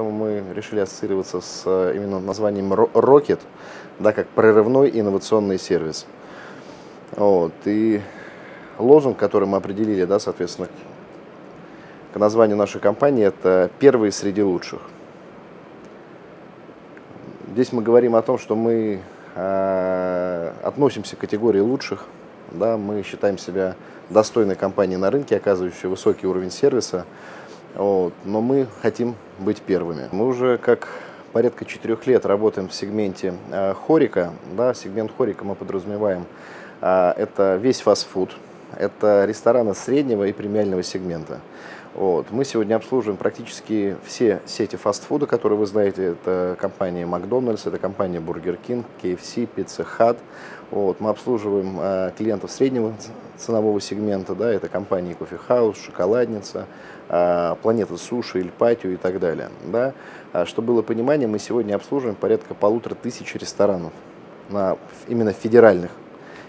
Мы решили ассоциироваться с э, именно названием Rocket, да, как прорывной инновационный сервис. Вот. И лозунг, который мы определили, да, соответственно, к названию нашей компании, это «Первые среди лучших». Здесь мы говорим о том, что мы э, относимся к категории лучших, да, мы считаем себя достойной компанией на рынке, оказывающей высокий уровень сервиса, вот. Но мы хотим быть первыми. Мы уже как порядка четырех лет работаем в сегменте э, хорика. Да, сегмент хорика мы подразумеваем. Э, это весь фастфуд, это рестораны среднего и премиального сегмента. Вот. Мы сегодня обслуживаем практически все сети фастфуда, которые вы знаете. Это компания Макдональдс, это компания Burger King, KFC, Pizza Hut. Вот. Мы обслуживаем э, клиентов среднего ценового сегмента. Да, это компании Coffee House, Шоколадница, э, Планета Суши, Ильпатио и так далее. Да. А чтобы было понимание, мы сегодня обслуживаем порядка полутора тысяч ресторанов на именно федеральных,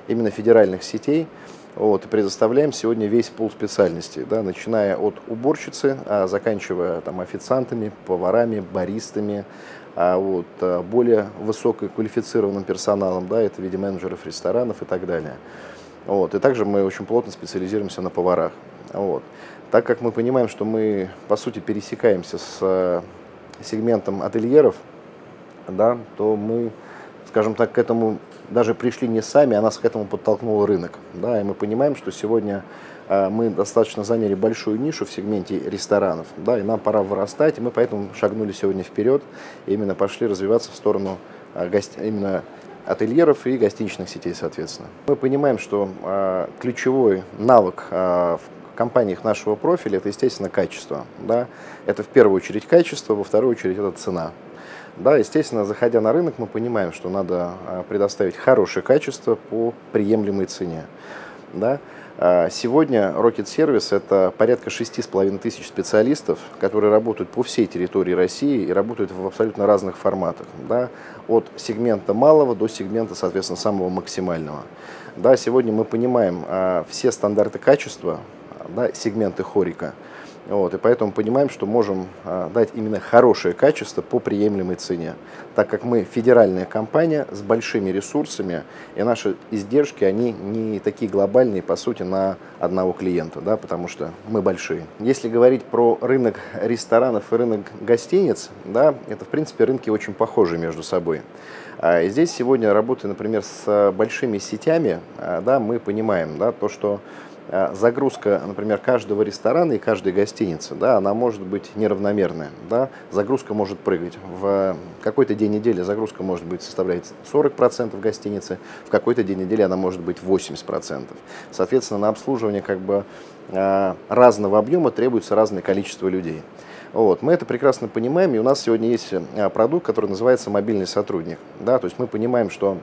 именно федеральных сетей. Вот, и предоставляем сегодня весь пул специальностей, да, начиная от уборщицы, а заканчивая там, официантами, поварами, баристами, а вот, а, более высококвалифицированным персоналом, да, это в виде менеджеров ресторанов и так далее. Вот, и также мы очень плотно специализируемся на поварах. Вот. Так как мы понимаем, что мы, по сути, пересекаемся с э, сегментом ательеров, да, то мы, скажем так, к этому даже пришли не сами, а нас к этому подтолкнул рынок. Да, и мы понимаем, что сегодня э, мы достаточно заняли большую нишу в сегменте ресторанов, да, и нам пора вырастать, и мы поэтому шагнули сегодня вперед, и именно пошли развиваться в сторону э, гость, именно ательеров и гостиничных сетей, соответственно. Мы понимаем, что э, ключевой навык э, в компаниях нашего профиля – это, естественно, качество. Да? Это в первую очередь качество, во вторую очередь это цена. Да, естественно, заходя на рынок, мы понимаем, что надо а, предоставить хорошее качество по приемлемой цене. Да. А, сегодня Rocket Service – это порядка 6,5 тысяч специалистов, которые работают по всей территории России и работают в абсолютно разных форматах. Да, от сегмента малого до сегмента, соответственно, самого максимального. Да, сегодня мы понимаем а, все стандарты качества, да, сегменты хорика – вот, и поэтому понимаем, что можем а, дать именно хорошее качество по приемлемой цене, так как мы федеральная компания с большими ресурсами, и наши издержки, они не такие глобальные, по сути, на одного клиента, да, потому что мы большие. Если говорить про рынок ресторанов и рынок гостиниц, да, это, в принципе, рынки очень похожи между собой. А, и здесь сегодня, работая, например, с большими сетями, а, да, мы понимаем да, то, что загрузка, например, каждого ресторана и каждой гостиницы, да, она может быть неравномерная. Да? Загрузка может прыгать. В какой-то день недели загрузка может быть составлять 40% гостиницы, в какой-то день недели она может быть 80%. Соответственно, на обслуживание как бы а, разного объема требуется разное количество людей. Вот. Мы это прекрасно понимаем, и у нас сегодня есть а, продукт, который называется мобильный сотрудник. Да? То есть мы понимаем, что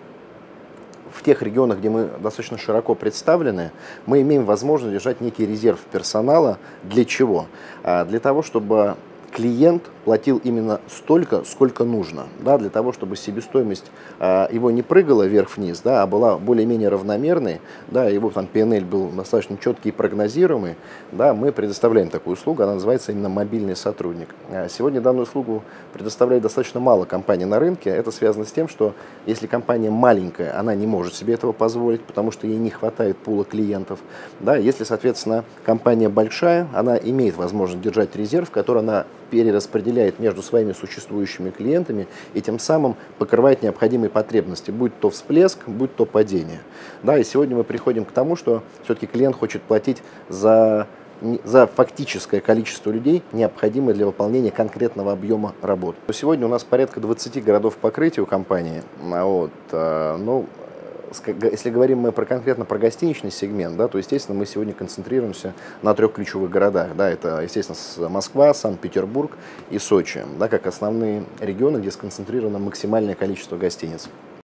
в тех регионах, где мы достаточно широко представлены, мы имеем возможность держать некий резерв персонала. Для чего? А, для того, чтобы клиент платил именно столько, сколько нужно, да, для того, чтобы себестоимость э, его не прыгала вверх-вниз, да, а была более-менее равномерной, да, его там PNL был достаточно четкий и прогнозируемый, да, мы предоставляем такую услугу, она называется именно мобильный сотрудник. А сегодня данную услугу предоставляет достаточно мало компаний на рынке, это связано с тем, что если компания маленькая, она не может себе этого позволить, потому что ей не хватает пула клиентов, да, если, соответственно, компания большая, она имеет возможность держать резерв, который она перераспределяет между своими существующими клиентами и тем самым покрывает необходимые потребности, будь то всплеск, будь то падение. Да, и сегодня мы приходим к тому, что все-таки клиент хочет платить за за фактическое количество людей, необходимое для выполнения конкретного объема работ. Сегодня у нас порядка 20 городов покрытия у компании. Вот, а, ну, если говорим мы про, конкретно про гостиничный сегмент, да, то, естественно, мы сегодня концентрируемся на трех ключевых городах. Да, это, естественно, Москва, Санкт-Петербург и Сочи, да, как основные регионы, где сконцентрировано максимальное количество гостиниц.